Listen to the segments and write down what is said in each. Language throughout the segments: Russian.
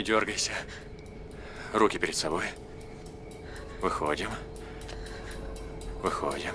Не дергайся. Руки перед собой. Выходим. Выходим.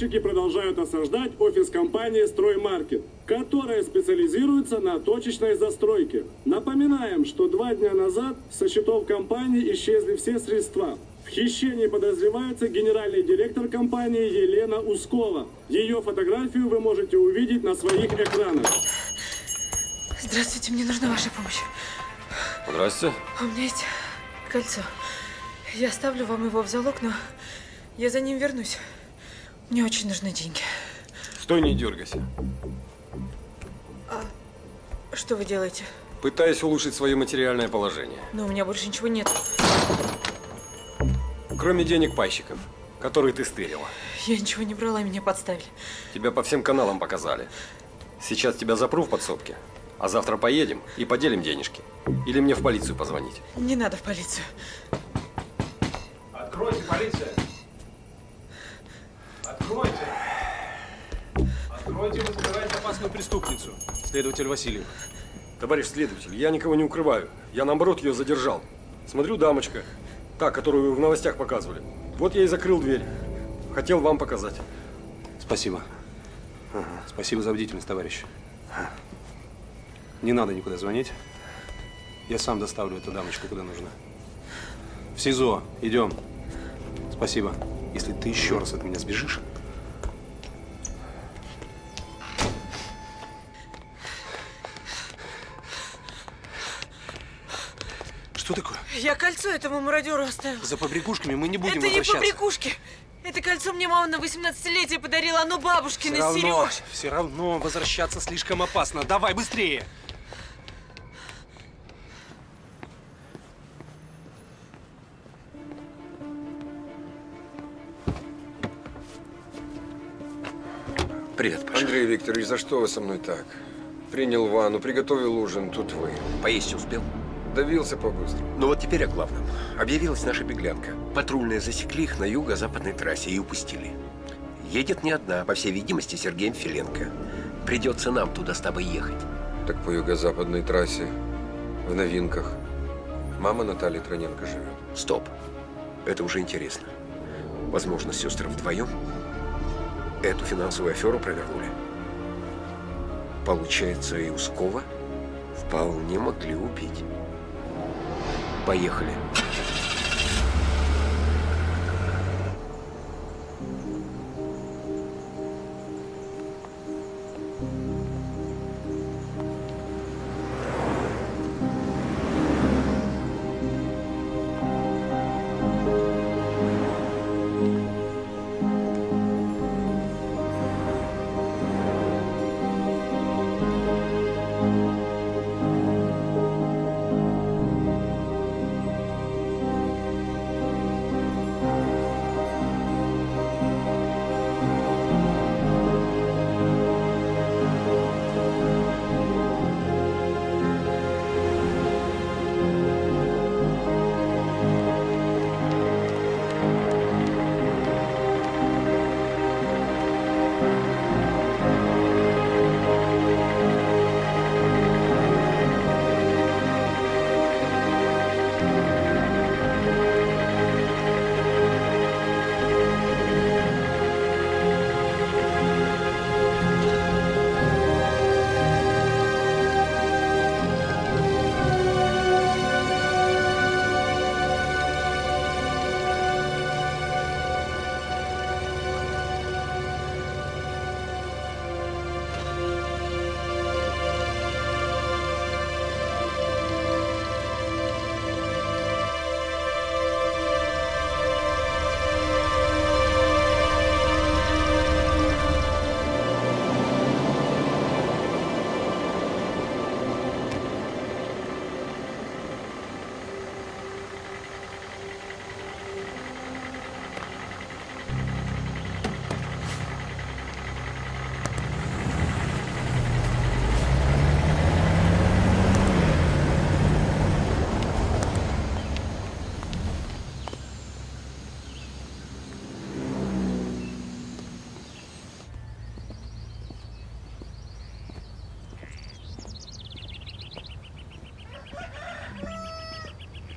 Пайщики продолжают осаждать офис компании «Строймаркет», которая специализируется на точечной застройке. Напоминаем, что два дня назад со счетов компании исчезли все средства. В хищении подозревается генеральный директор компании Елена Ускова. Ее фотографию вы можете увидеть на своих экранах. Здравствуйте, мне нужна ваша помощь. Здрасте. У меня есть кольцо. Я оставлю вам его в залог, но я за ним вернусь. Мне очень нужны деньги. Стой, не дергайся. Что вы делаете? Пытаюсь улучшить свое материальное положение. Но у меня больше ничего нет. Кроме денег пайщиков, которые ты стырила. Я ничего не брала, меня подставили. Тебя по всем каналам показали. Сейчас тебя запру в подсобке, а завтра поедем и поделим денежки. Или мне в полицию позвонить. Не надо в полицию. Откройте, полиция! Откройте, вы забираете опасную преступницу. Следователь Васильев. Товарищ следователь, я никого не укрываю. Я наоборот ее задержал. Смотрю, дамочка, та, которую вы в новостях показывали. Вот я и закрыл дверь. Хотел вам показать. Спасибо. Спасибо за бдительность, товарищ. Не надо никуда звонить. Я сам доставлю эту дамочку куда нужно. В СИЗО. Идем. Спасибо. Если ты еще раз от меня сбежишь, Что такое? Я кольцо этому мародеру оставила. За побрякушками мы не будем Это не возвращаться. побрякушки. Это кольцо мне мама на 18-летие подарила, оно бабушкино, Все равно, Сереж. все равно возвращаться слишком опасно. Давай быстрее. Привет, Паша. Андрей Викторович, за что вы со мной так? Принял ванну, приготовил ужин, тут вы. Поесть успел? Давился по-быстрому. Ну вот теперь о главном. Объявилась наша беглянка. Патрульные засекли их на юго-западной трассе и упустили. Едет не одна, по всей видимости, Сергеем Филенко. Придется нам туда с тобой ехать. Так по юго-западной трассе, в новинках. Мама Натальи Троненко живет. Стоп. Это уже интересно. Возможно, сестры вдвоем эту финансовую аферу провернули. Получается, и Ускова вполне могли убить. Поехали.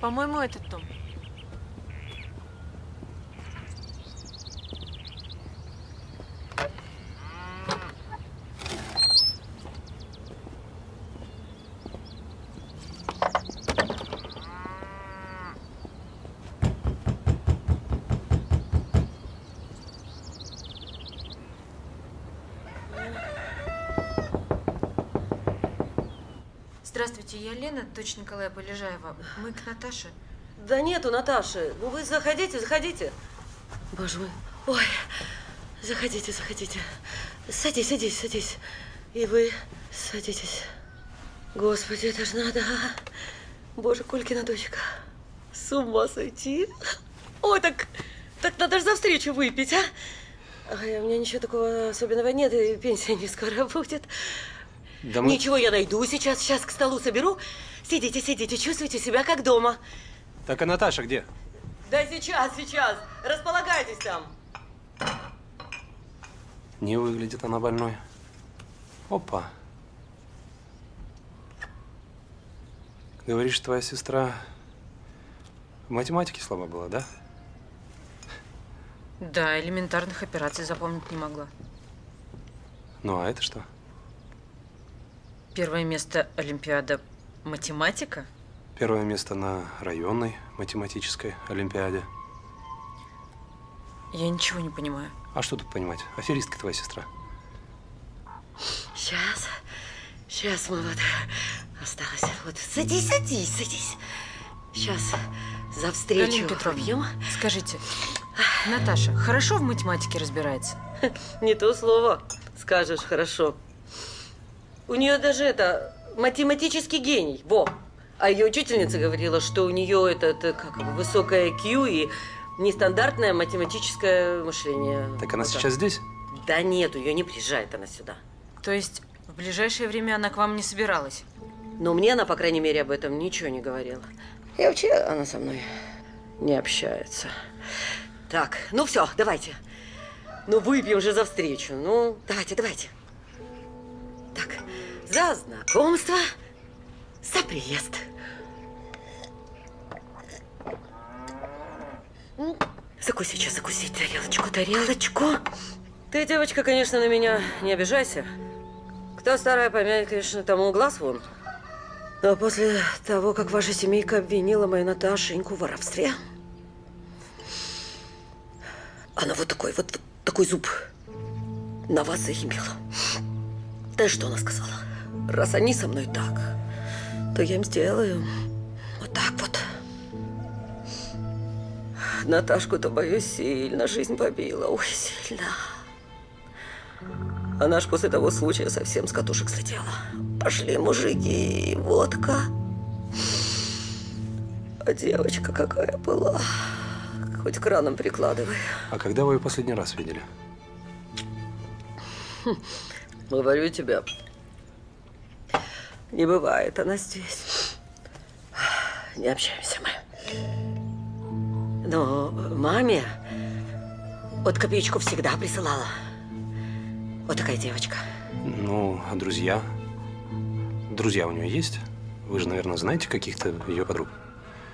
По-моему, этот том. Здравствуйте, я Лена, дочь Николая Полежаева. Мы к Наташе. Да нету Наташи. Ну вы заходите, заходите. Боже мой. Ой, заходите, заходите. Садись, садись, садись. И вы садитесь. Господи, это ж надо, а? Боже, Колькина дочка. С ума сойти. Ой, так, так надо же за встречу выпить, а? Ай, у меня ничего такого особенного нет, и пенсия не скоро будет. Да мы... Ничего, я найду сейчас, сейчас к столу соберу. Сидите, сидите, чувствуйте себя как дома. Так а Наташа где? Да сейчас, сейчас. Располагайтесь там. Не выглядит она больной. Опа. Говоришь, твоя сестра в математике слаба была, да? Да, элементарных операций запомнить не могла. Ну, а это что? Первое место Олимпиада математика? Первое место на районной математической олимпиаде. Я ничего не понимаю. А что тут понимать? Аферистка твоя сестра. Сейчас, сейчас вот осталось. Вот садись, садись, садись. Сейчас за встречу Галина Петровна, выпьем. скажите, Наташа хорошо в математике разбирается? Не то слово скажешь хорошо. У нее даже это математический гений. Во. А ее учительница говорила, что у нее это, это как его, высокое IQ и нестандартное математическое мышление. Так она Вот сейчас здесь? Да нет, ее не приезжает она сюда. То есть в ближайшее время она к вам не собиралась? Но мне она, по крайней мере, об этом ничего не говорила. И вообще она со мной не общается. Так, ну все, давайте. Ну выпьем же за встречу. Ну, давайте, давайте. За знакомство, за приезд. Закуси сейчас, закусить тарелочку, тарелочку. Ты, девочка, конечно, на меня не обижайся. Кто старая помянет, конечно, тому глаз вон. Но после того, как ваша семейка обвинила мою Наташеньку в воровстве, она вот такой, вот, вот такой зуб на вас заимела. Да что она сказала? Раз они со мной так, то я им сделаю вот так вот. Наташку-то, боюсь, сильно жизнь побила. Ой, сильно. Она ж после того случая совсем с катушек слетела. Пошли мужики, водка. А девочка какая была. Хоть краном прикладывай. А когда вы ее последний раз видели? Говорю тебе, не бывает она здесь. Не общаемся мы. Но маме вот копеечку всегда присылала. Вот такая девочка. Ну, а друзья? Друзья у нее есть? Вы же, наверное, знаете каких-то ее подруг?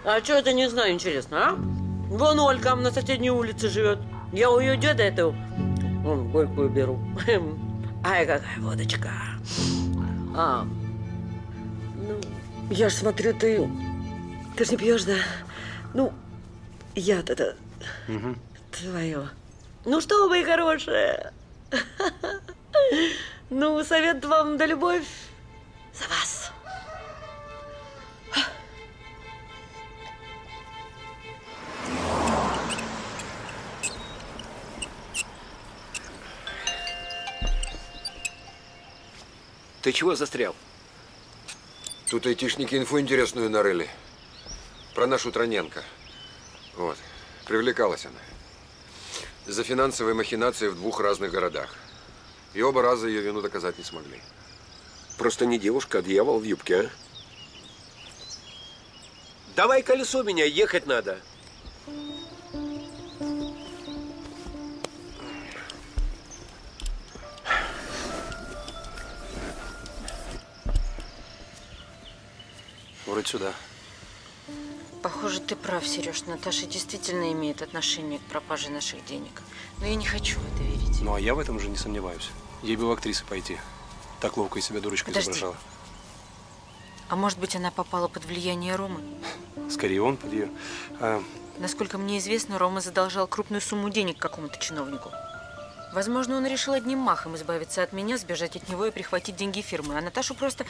А что это не знаю, интересно, а? Вон Олька на соседней улице живет. Я у ее деда эту вон, горькую беру. Ай, какая водочка. А, ну, я ж смотрю, ты... Ты ж не пьешь, да? Ну, я-то это Угу. твое. Ну что, мои хорошие? Ну, совет вам да любовь за вас. Ты чего застрял? Тут айтишники инфу интересную нарыли. Про нашу Троненко. Вот. Привлекалась она. За финансовые махинации в двух разных городах. И оба раза ее вину доказать не смогли. Просто не девушка, а дьявол в юбке, а? Давай колесо меня, ехать надо. Вроде сюда. Похоже, ты прав, Сереж. Наташа действительно имеет отношение к пропаже наших денег. Но я не хочу в это верить. Ну, а я в этом уже не сомневаюсь. Ей бы в актрисы пойти. Так ловко из себя дурочкой Подожди. изображала. А может быть, она попала под влияние Ромы? Скорее он под ее. А, Насколько мне известно, Рома задолжал крупную сумму денег какому-то чиновнику. Возможно, он решил одним махом избавиться от меня, сбежать от него и прихватить деньги фирмы. А Наташу просто,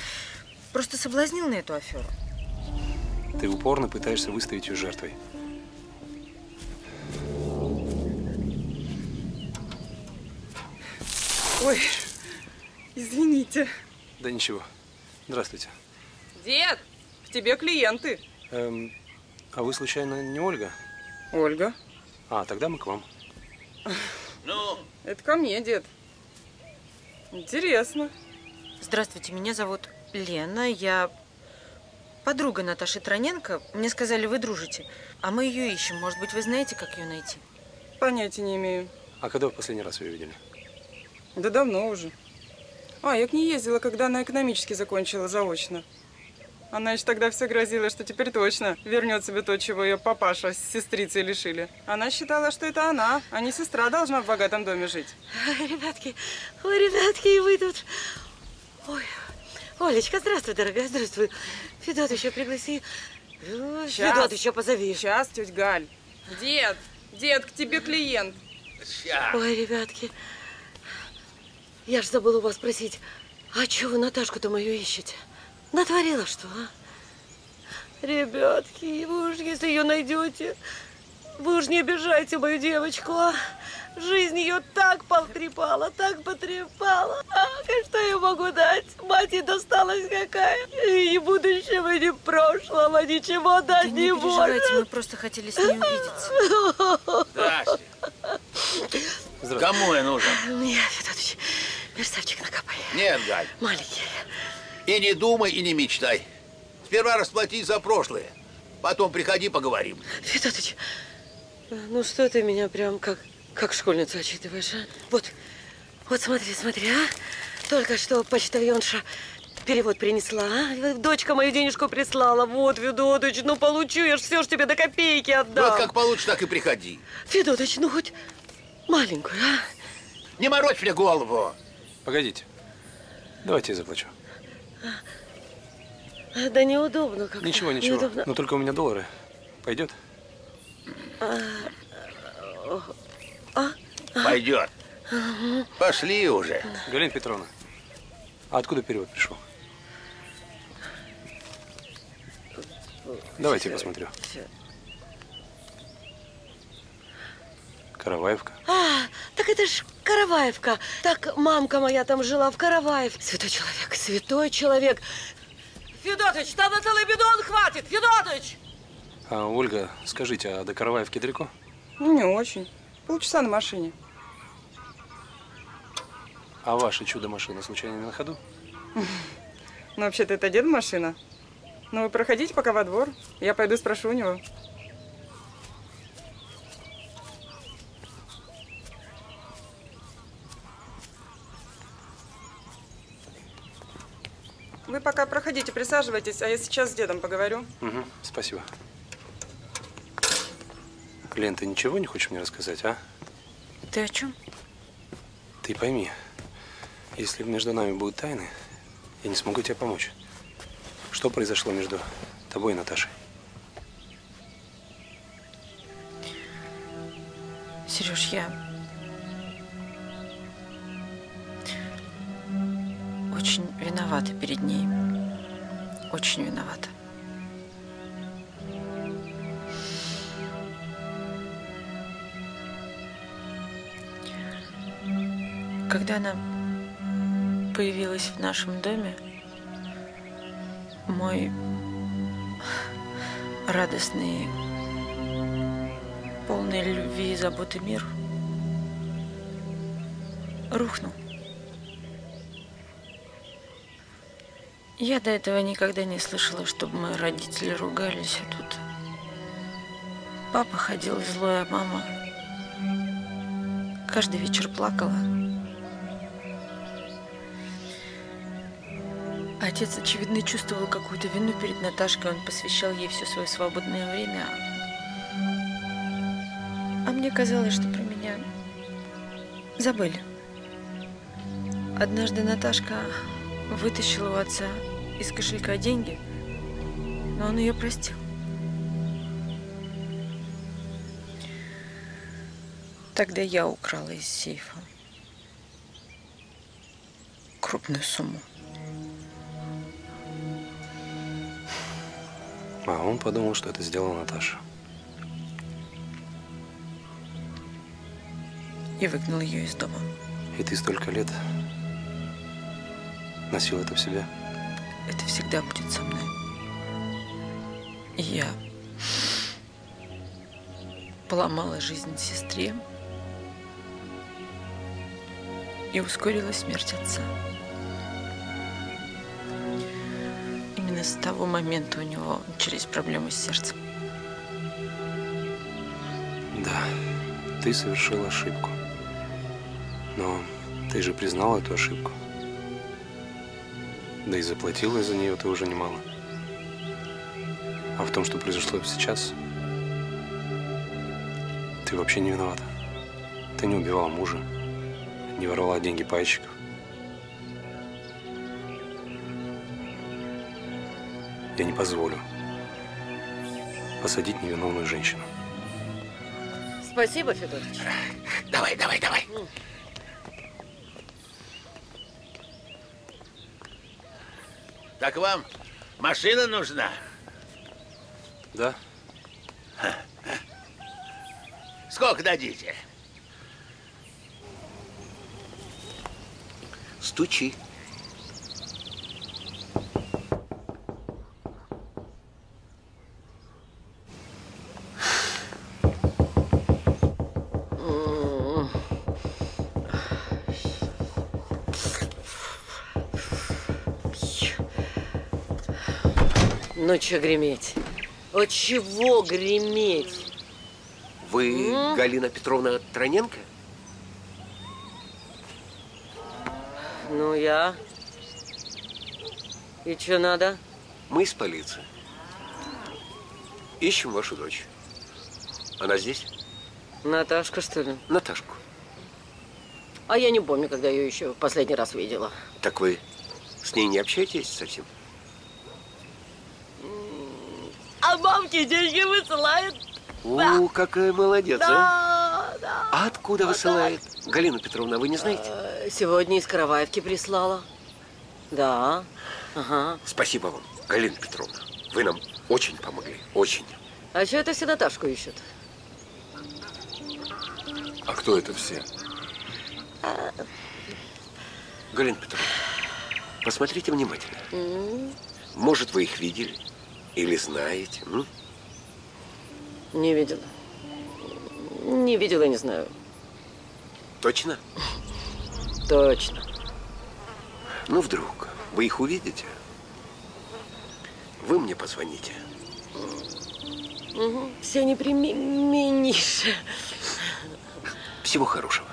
просто соблазнил на эту аферу. Ты упорно пытаешься выставить ее жертвой. Ой, извините. Да ничего. Здравствуйте. Дед, к тебе клиенты. Эм, а вы случайно не Ольга? Ольга. А, тогда мы к вам. Ну? Это ко мне, дед. Интересно. Здравствуйте, меня зовут Лена. Я подруга Наташи Троненко. Мне сказали, вы дружите. А мы ее ищем. Может быть, вы знаете, как ее найти? Понятия не имею. А когда в последний раз ее видели? Да давно уже. А, я к ней ездила, когда она экономически закончила заочно. Она еще тогда все грозила, что теперь точно вернет себе то, чего ее папаша с сестрицей лишили. Она считала, что это она, а не сестра должна в богатом доме жить. Ребятки, ой, ребятки, и вы тут. Ой, Олечка, здравствуй, дорогая, здравствуй. Федот еще пригласи. Ой, Щас. Федот еще позови. Сейчас, тетя Галь. Дед, дед, к тебе клиент. Ой, ребятки, я ж забыла у вас спросить, а чего вы Наташку-то мою ищете? Натворила что, а? Ребятки, вы уж если ее найдете, вы уж не обижайте мою девочку, а? Жизнь ее так потрепала, так потрепала. А, что я могу дать? Мать ей досталась какая. И ни будущего, ни прошлого, ничего дать Да не, не может. мы просто хотели с ней увидеться. Здрасте. Кому я нужен? Мне, Федотович, мерзавчик накопай. Нет, Галь. Маленький. И не думай, и не мечтай. Сперва расплатись за прошлое. Потом приходи, поговорим. Федотович, ну что ты меня прям как, как школьницу отчитываешь, а? Вот, вот смотри, смотри, а? Только что почтальонша перевод принесла, а? Дочка мою денежку прислала. Вот, Федотович, ну получу, я ж все ж тебе до копейки отдам. Вот как получишь, так и приходи. Федотович, ну хоть маленькую, а? Не морочь мне голову. Погодите. Давайте я заплачу. Да неудобно как-то. Ничего, ничего. Неудобно. Но только у меня доллары. Пойдет? А, а? Пойдет. Ага. Пошли уже. Галина Петровна, а откуда перевод пришел? Давайте я посмотрю. Караваевка. А, так это ж Караваевка. Так мамка моя там жила в Караваев. Святой человек, святой человек. Федотович, там на целый бидон хватит, Федотович! А, Ольга, скажите, а до Караваевки далеко? Ну, не очень. Полчаса на машине. А ваша чудо-машина случайно не на ходу? Ну, вообще-то это дед машина. Ну, вы проходите пока во двор. Я пойду спрошу у него. Вы пока проходите, присаживайтесь, а я сейчас с дедом поговорю. Угу, спасибо. Лен, ты ничего не хочешь мне рассказать, а? Ты о чем? Ты пойми, если между нами будут тайны, я не смогу тебе помочь. Что произошло между тобой и Наташей? Сереж, я... Очень виновата перед ней. Очень виновата. Когда она появилась в нашем доме, мой радостный, полный любви и заботы мир рухнул. Я до этого никогда не слышала, чтобы мои родители ругались, а тут папа ходил злой, а мама каждый вечер плакала. Отец, очевидно, чувствовал какую-то вину перед Наташкой. Он посвящал ей все свое свободное время. А мне казалось, что про меня забыли. Однажды Наташка вытащила у отца из кошелька деньги, но он ее простил. Тогда я украла из сейфа крупную сумму. А он подумал, что это сделала Наташа. И выгнал ее из дома. И ты столько лет носил это в себе? Это всегда будет со мной. И я поломала жизнь сестре и ускорила смерть отца. Именно с того момента у него начались проблемы с сердцем. Да, ты совершил ошибку. Но ты же признал эту ошибку. Да и заплатила за нее ты уже немало. А в том, что произошло сейчас, ты вообще не виновата. Ты не убивала мужа, не воровала деньги пайщиков. Я не позволю посадить невиновную женщину. Спасибо, Федотович. Давай, давай, давай. Так вам машина нужна? Да. Сколько дадите? Стучи. Ну, что греметь? От чего греметь? Вы М? Галина Петровна Троненко? Ну, я. И что надо? Мы из полиции. Ищем вашу дочь. Она здесь? Наташка, что ли? Наташку. А я не помню, когда ее еще в последний раз видела. Так вы с ней не общаетесь совсем? А мамки деньги высылает? О, какая молодец, а? Да, да. А откуда высылает? Галина Петровна, вы не знаете? Э, Сегодня из Караваевки прислала. Да. Ага. Спасибо вам, Галина Петровна. Вы нам очень помогли. Очень. А что это все Наташку ищут? А кто это все? Галина Петровна, посмотрите внимательно. М, Может, вы их видели? Или знаете? м? Не видела. Не видела, не знаю. Точно? Точно. Ну, вдруг вы их увидите, вы мне позвоните. Угу. Все непременнейше. Всего хорошего.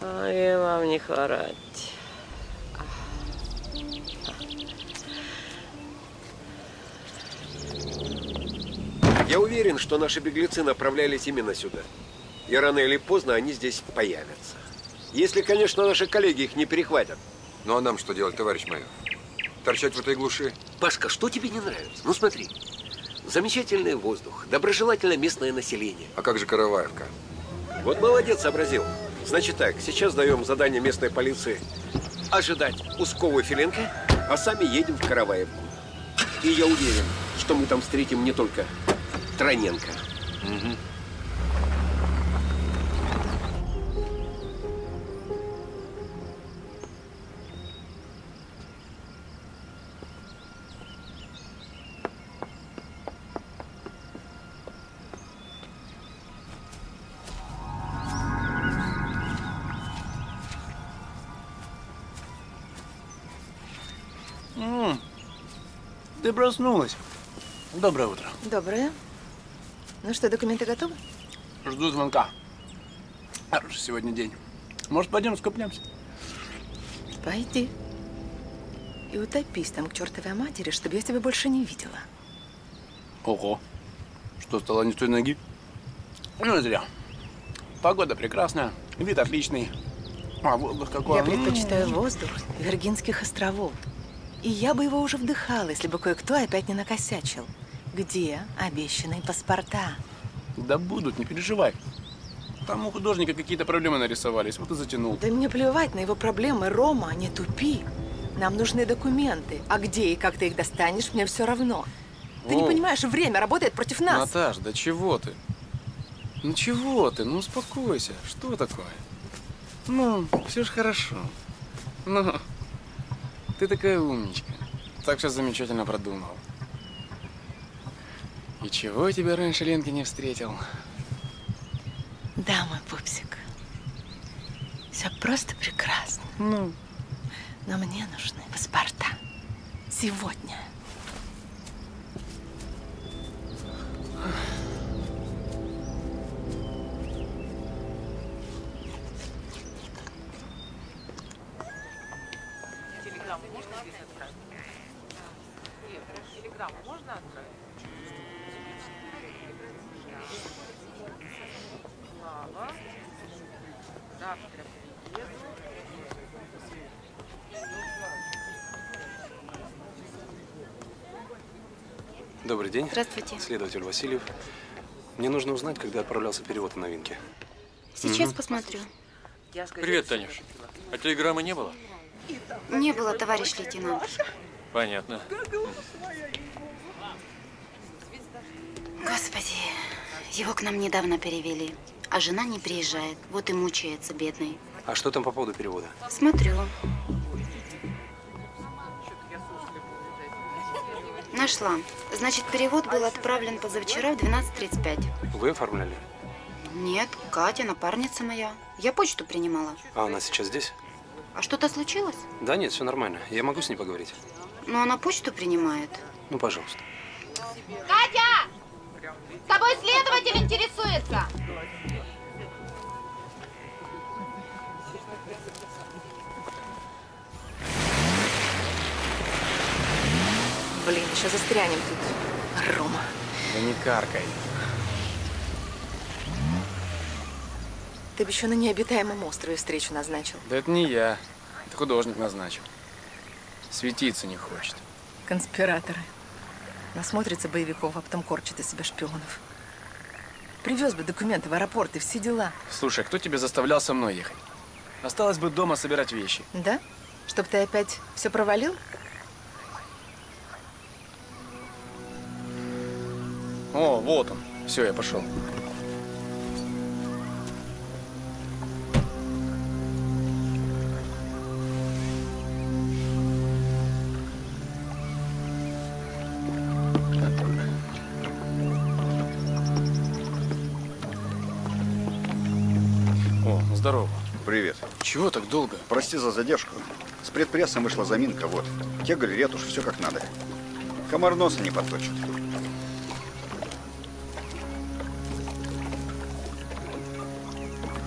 А и вам не хворать. Я уверен, что наши беглецы направлялись именно сюда. И рано или поздно они здесь появятся. Если, конечно, наши коллеги их не перехватят. Ну а нам что делать, товарищ майор? Торчать в этой глуши? Пашка, что тебе не нравится? Ну смотри, замечательный воздух, доброжелательное местное население. А как же Караваевка? Вот молодец, сообразил. Значит так, сейчас даем задание местной полиции ожидать Ускова и Филенко, а сами едем в Караваевку. И я уверен, что мы там встретим не только Троненко. М, Ты проснулась. Доброе утро. Доброе. Ну что, документы готовы? Жду звонка. Хороший сегодня день. Может, пойдем скупнемся? Пойди. И утопись там к чертовой матери, чтобы я тебя больше не видела. Ого. Что, стало не с той ноги? Ну, зря. Погода прекрасная, вид отличный. А воздух какой. Я предпочитаю воздух Виргинских островов. И я бы его уже вдыхала, если бы кое-кто опять не накосячил. Где обещанные паспорта? Да будут, не переживай. Там у художника какие-то проблемы нарисовались, вот и затянул. Да мне плевать на его проблемы, Рома, не тупи. Нам нужны документы. А где и как ты их достанешь, мне все равно. Ты не О. понимаешь, время работает против нас. Наташ, да чего ты? Ну чего ты? Ну успокойся. Что такое? Ну, все же хорошо. Ну, ты такая умничка. Так все замечательно продумал. И чего я тебя раньше, Ленки, не встретил? Да, мой пупсик. Все просто прекрасно. Ну. Но мне нужны паспорта. Сегодня. Здравствуйте. Следователь Васильев. Мне нужно узнать, когда отправлялся перевод на новинки. Сейчас Мгм. посмотрю. Привет, Танюш. А телеграммы не было? Не было, товарищ лейтенант. Понятно. Господи, его к нам недавно перевели. А жена не приезжает. Вот и мучается, бедный. А что там по поводу перевода? Смотрю. Нашла. Значит, перевод был отправлен позавчера в 12.35. Вы оформляли? Нет, Катя, напарница моя. Я почту принимала. А она сейчас здесь? А что-то случилось? Да нет, все нормально. Я могу с ней поговорить. Но она почту принимает. Ну, пожалуйста. Катя! С тобой следователь интересуется. Блин, еще застрянем тут. Рома. Да не каркай. Ты бы еще на необитаемом острове встречу назначил. Да это не я. Это художник назначил. Светиться не хочет. Конспираторы. Насмотрится боевиков, а потом корчит из себя шпионов. Привез бы документы в аэропорт и все дела. Слушай, а кто тебя заставлял со мной ехать? Осталось бы дома собирать вещи. Да? Чтоб ты опять все провалил? О, вот он. Все, я пошел. О, здорово. Привет. Чего так долго? Прости за задержку. С предпрессом вышла заминка, вот. Кеголь, ретушь, все как надо. Комар носа не подточит.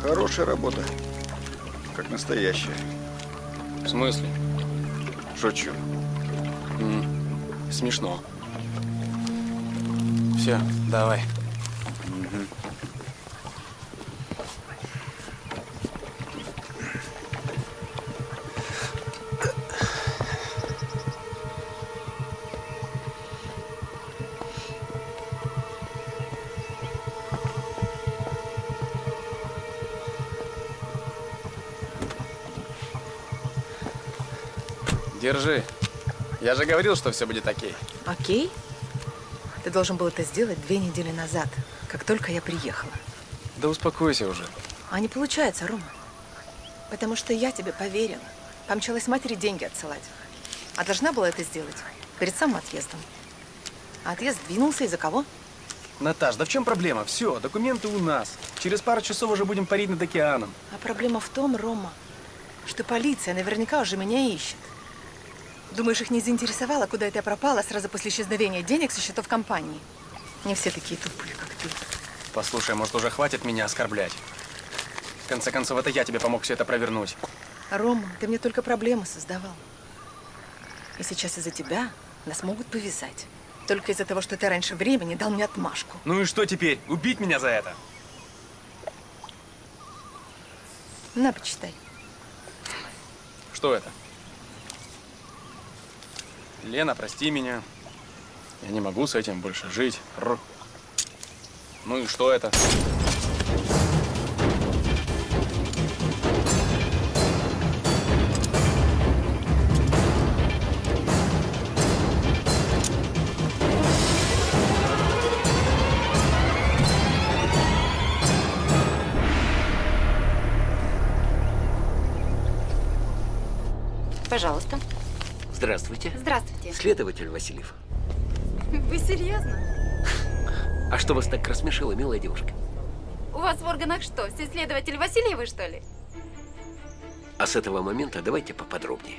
Хорошая работа. Как настоящая. В смысле? Шучу. М, Смешно. Все, давай. Держи. Я же говорил, что все будет окей. Окей? Ты должен был это сделать две недели назад, как только я приехала. Да успокойся уже. А не получается, Рома. Потому что я тебе поверила. Помчалась матери деньги отсылать. А должна была это сделать перед самым отъездом. А отъезд двинулся из-за кого? Наташ, да в чем проблема? Все, документы у нас. Через пару часов уже будем парить над океаном. А проблема в том, Рома, что полиция наверняка уже меня ищет. Думаешь, их не заинтересовало, куда это я пропала сразу после исчезновения денег со счетов компании? Не все такие тупые, как ты. Послушай, может, уже хватит меня оскорблять? В конце концов, это я тебе помог все это провернуть. Рома, ты мне только проблемы создавал. И сейчас из-за тебя нас могут повязать. Только из-за того, что ты раньше времени дал мне отмашку. Ну и что теперь? Убить меня за это? На, почитай. Что это? Лена, прости меня. Я не могу с этим больше жить. Р. Ну и что это? Следователь Васильев. Вы серьезно? А что вас так рассмешило, милая девушка? У вас в органах что, следователь Васильевы, что ли? А с этого момента давайте поподробнее.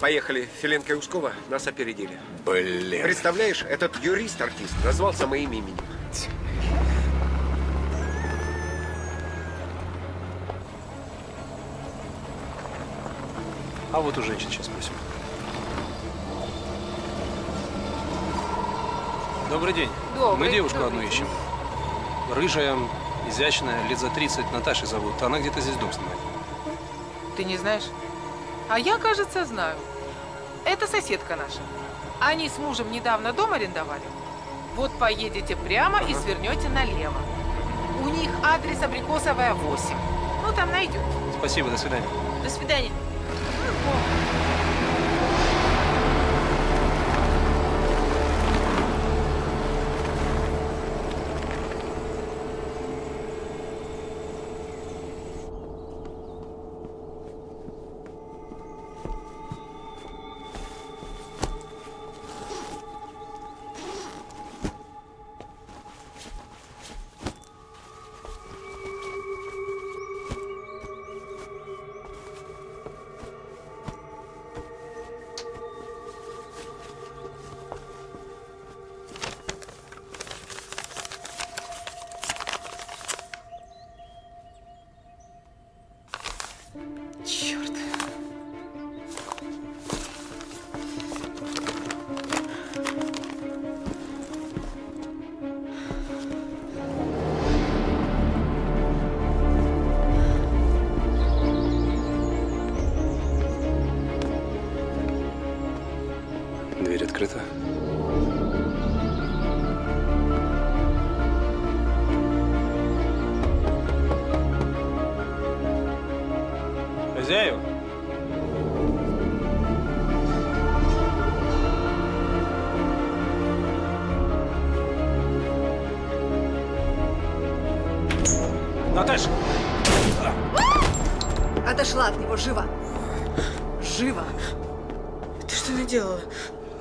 Поехали. Филенко и Ускова нас опередили. Блин. Представляешь, этот юрист-артист назвался моим именем. А вот у женщин сейчас спросим. Добрый день. Добрый, Мы девушку добрый одну день. ищем. Рыжая, изящная, лет за 30, Наташей зовут. Она где-то здесь дом снимает. Ты не знаешь? А я, кажется, знаю. Это соседка наша. Они с мужем недавно дом арендовали. Вот поедете прямо и свернете налево. У них адрес Абрикосовая 8. Ну, там найдете. Спасибо, до свидания. До свидания. 过。Дверь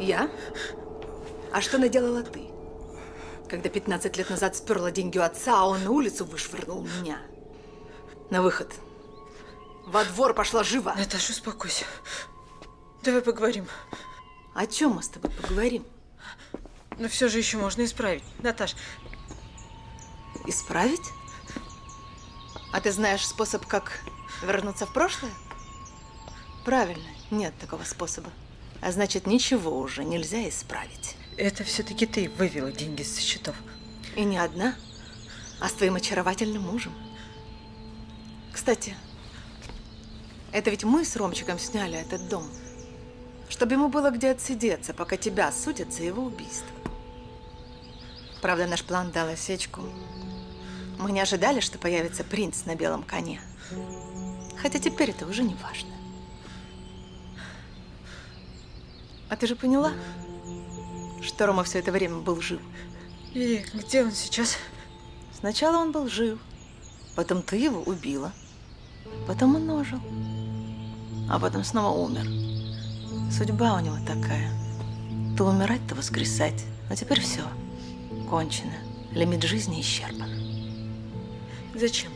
Я? А что наделала ты? Когда 15 лет назад сперла деньги у отца, а он на улицу вышвырнул меня. На выход. Во двор пошла живо. Наташа, успокойся. Давай поговорим. О чем мы с тобой поговорим? Но все же еще можно исправить. Наташ, Исправить? А ты знаешь способ, как вернуться в прошлое? Правильно, нет такого способа. А значит, ничего уже нельзя исправить. это все-таки ты вывела деньги со счетов. И не одна, а с твоим очаровательным мужем. Кстати, это ведь мы с Ромчиком сняли этот дом, чтобы ему было где отсидеться, пока тебя судят за его убийство. Правда, наш план дал осечку. Мы не ожидали, что появится принц на белом коне. Хотя теперь это уже не важно. А ты же поняла, что Рома все это время был жив? И где он сейчас? Сначала он был жив, потом ты его убила, потом он ожил, а потом снова умер. Судьба у него такая. То умирать, то воскресать. Но теперь все. Кончено. Лимит жизни исчерпан. Зачем?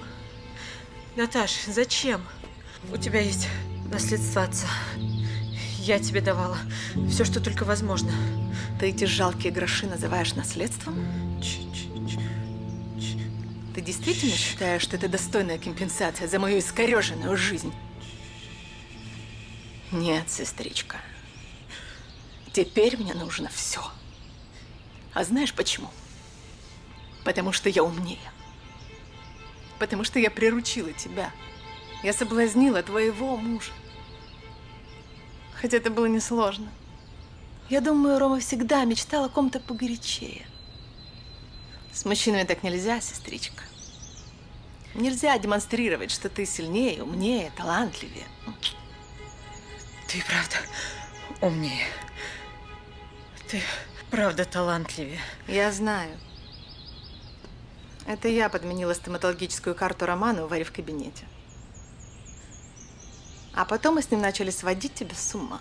Наташ, зачем? У тебя есть наследство отца. Я тебе давала все, что только возможно. Ты эти жалкие гроши называешь наследством? Ты действительно считаешь, что это достойная компенсация за мою искореженную жизнь? Нет, сестричка. Теперь мне нужно все. А знаешь почему? Потому что я умнее. Потому что я приручила тебя. Я соблазнила твоего мужа. Хотя это было несложно. Я думаю, Рома всегда мечтал о ком-то погорячее. С мужчинами так нельзя, сестричка. Нельзя демонстрировать, что ты сильнее, умнее, талантливее. Ты правда умнее. Ты правда талантливее. Я знаю. Это я подменила стоматологическую карту Роману, варя в кабинете. А потом мы с ним начали сводить тебя с ума.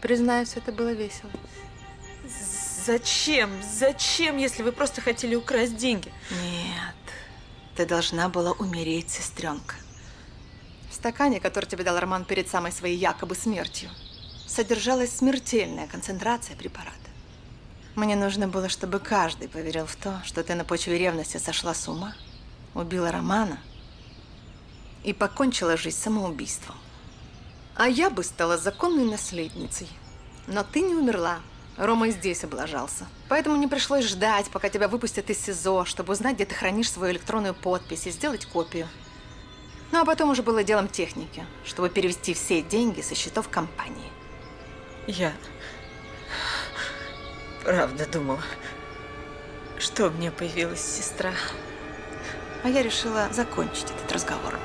Признаюсь, это было весело. Зачем? Зачем, если вы просто хотели украсть деньги? Нет, ты должна была умереть, сестренка. В стакане, который тебе дал Роман перед самой своей якобы смертью, содержалась смертельная концентрация препарата. Мне нужно было, чтобы каждый поверил в то, что ты на почве ревности сошла с ума, убила Романа и покончила жизнь самоубийством. А я бы стала законной наследницей. Но ты не умерла. Рома и здесь облажался. Поэтому не пришлось ждать, пока тебя выпустят из СИЗО, чтобы узнать, где ты хранишь свою электронную подпись и сделать копию. Ну а потом уже было делом техники, чтобы перевести все деньги со счетов компании. Я правда думала, что у меня появилась сестра. А я решила закончить этот разговор.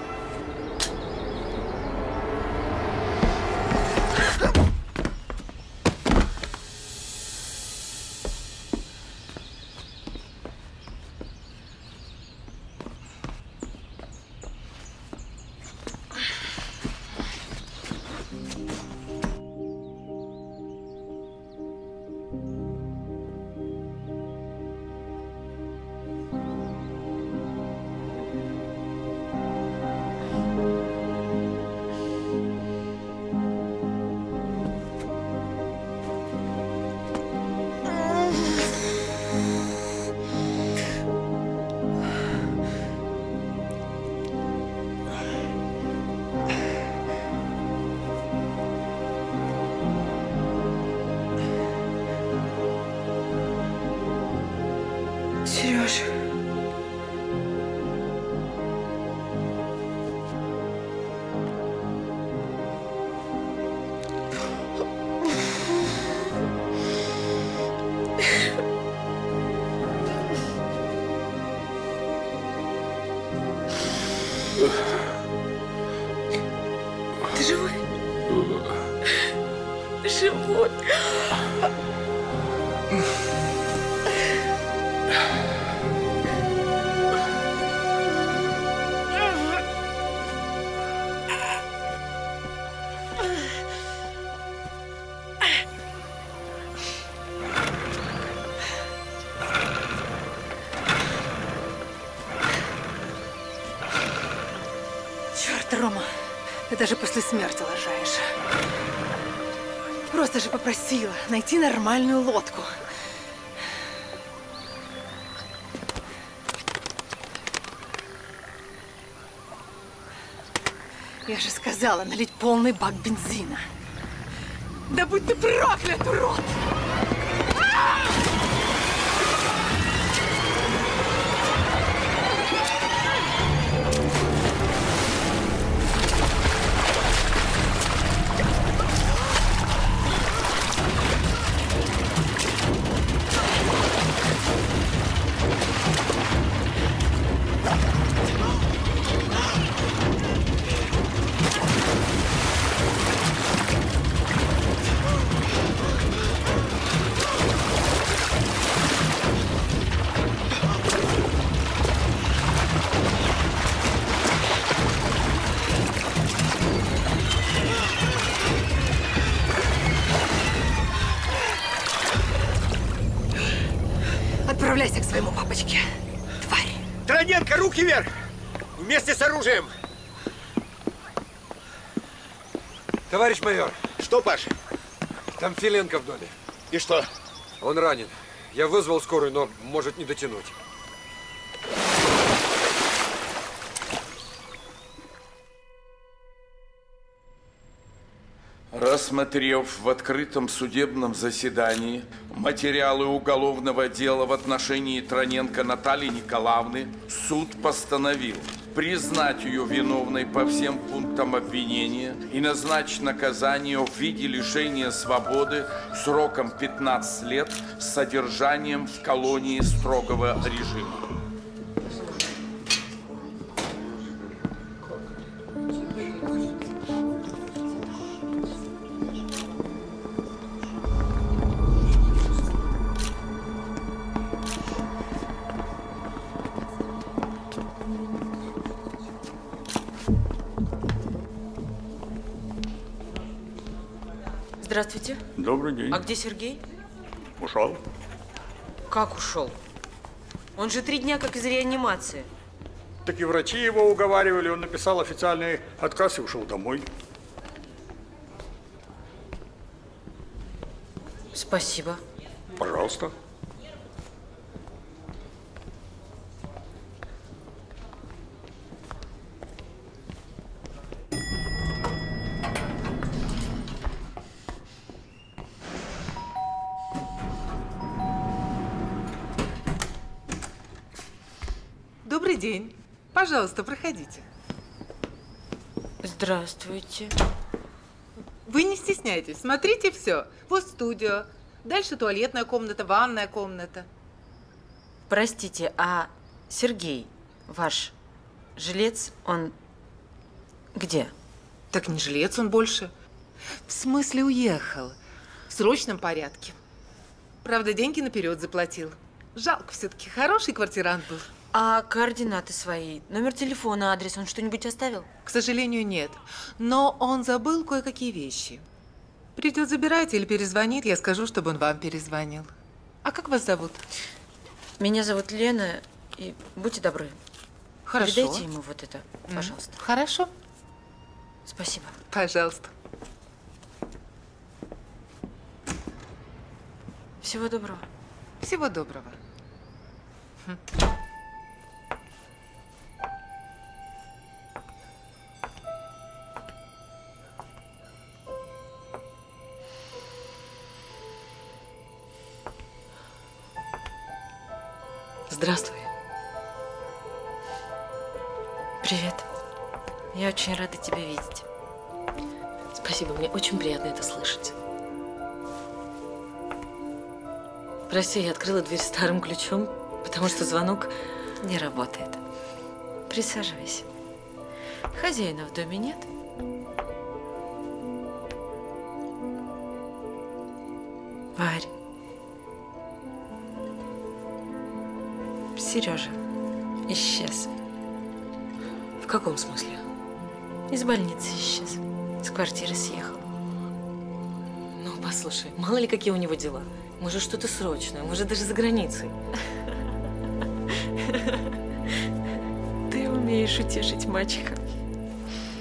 Даже после смерти лажаешь. Просто же попросила найти нормальную лодку. Я же сказала налить полный бак бензина. Да будь ты проклят, урод! Отправляйся к своему папочке. Троненко, руки вверх! Вместе с оружием! Товарищ майор. Что, Паш? Там Филенко в доме. И что? Он ранен. Я вызвал скорую, но может не дотянуть. Рассмотрев в открытом судебном заседании материалы уголовного дела в отношении Троненко Натальи Николаевны, суд постановил признать ее виновной по всем пунктам обвинения и назначить наказание в виде лишения свободы сроком 15 лет с содержанием в колонии строгого режима. Здравствуйте. Добрый день. А где Сергей? Ушел. Как ушел? Он же три дня как из реанимации. Так и врачи его уговаривали, он написал официальный отказ и ушел домой. Спасибо. Пожалуйста. Пожалуйста, проходите. Здравствуйте. Вы не стесняйтесь, смотрите все. Вот студио, дальше туалетная комната, ванная комната. Простите, а Сергей, ваш жилец, он где? Так не жилец он больше. В смысле уехал. В срочном порядке. Правда, деньги наперед заплатил. Жалко все-таки, хороший квартирант был. А координаты свои, номер телефона, адрес, он что-нибудь оставил? К сожалению, нет. Но он забыл кое-какие вещи. Придет забирать или перезвонит, я скажу, чтобы он вам перезвонил. А как вас зовут? Меня зовут Лена, и будьте добры. Хорошо. Передайте ему вот это, пожалуйста. Хорошо. Спасибо. Пожалуйста. Всего доброго. Всего доброго. Здравствуй. Тебя видеть. Спасибо, мне очень приятно это слышать. Прости, я открыла дверь старым ключом, потому что звонок Не работает. Присаживайся. Хозяина в доме нет? Варь. Сережа исчез. В каком смысле? Из больницы исчез. С квартиры съехал. Ну, послушай, мало ли какие у него дела. Может, что-то срочное, может, даже за границей. Ты умеешь утешить мачеха.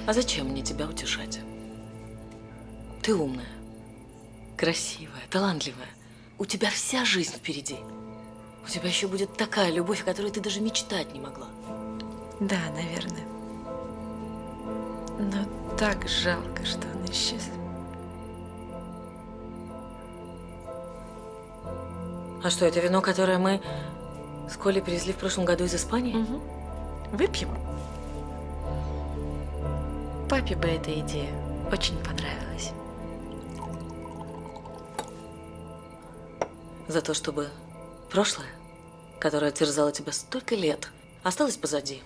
А зачем мне тебя утешать? Ты умная, красивая, талантливая. У тебя вся жизнь впереди. У тебя еще будет такая любовь, о которой ты даже мечтать не могла. Да, наверное. Но так жалко, что он исчез. А что, это вино, которое мы с Колей привезли в прошлом году из Испании? Выпьем? Папе бы эта идея очень понравилась. За то, чтобы прошлое, которое терзало тебя столько лет, осталось позади.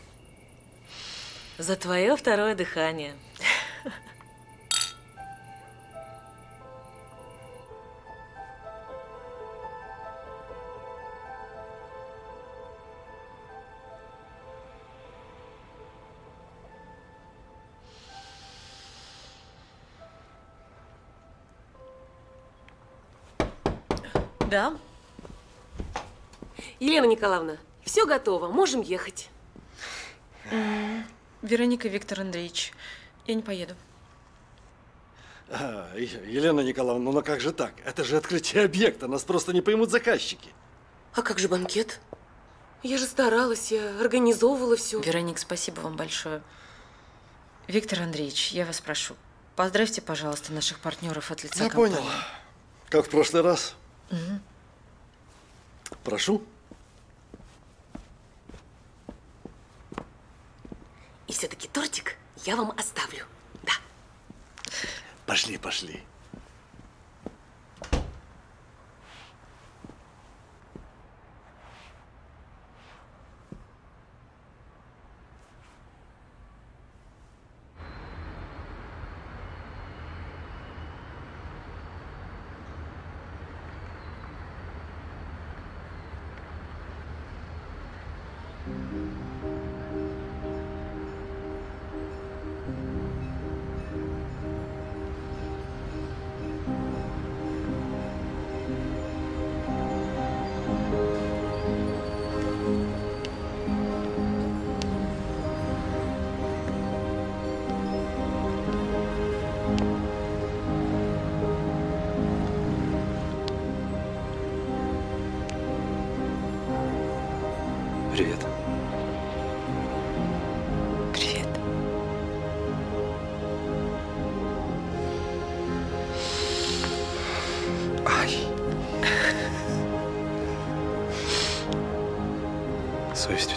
За твое второе дыхание. Да. Елена Николаевна, все готово, можем ехать. Вероника Виктор Андреевич, я не поеду. А, Елена Николаевна, ну как же так? Это же открытие объекта, нас просто не поймут заказчики. А как же банкет? Я же старалась, я организовывала все. Вероник, спасибо вам большое. Виктор Андреевич, я вас прошу, Поздравьте, пожалуйста, наших партнеров от лица Я компании. понял. Как в прошлый раз. Мгм. Прошу. Все-таки тортик я вам оставлю. Пошли, пошли.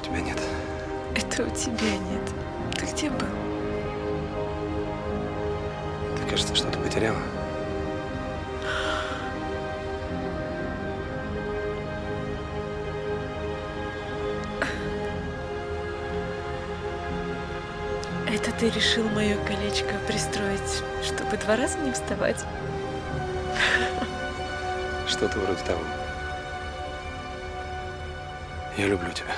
Тебя нет. Это у тебя нет. Ты где был? Ты, кажется, что-то потеряла. Это ты решил мое колечко пристроить, чтобы два раза не вставать? Что-то вроде того. Я люблю тебя.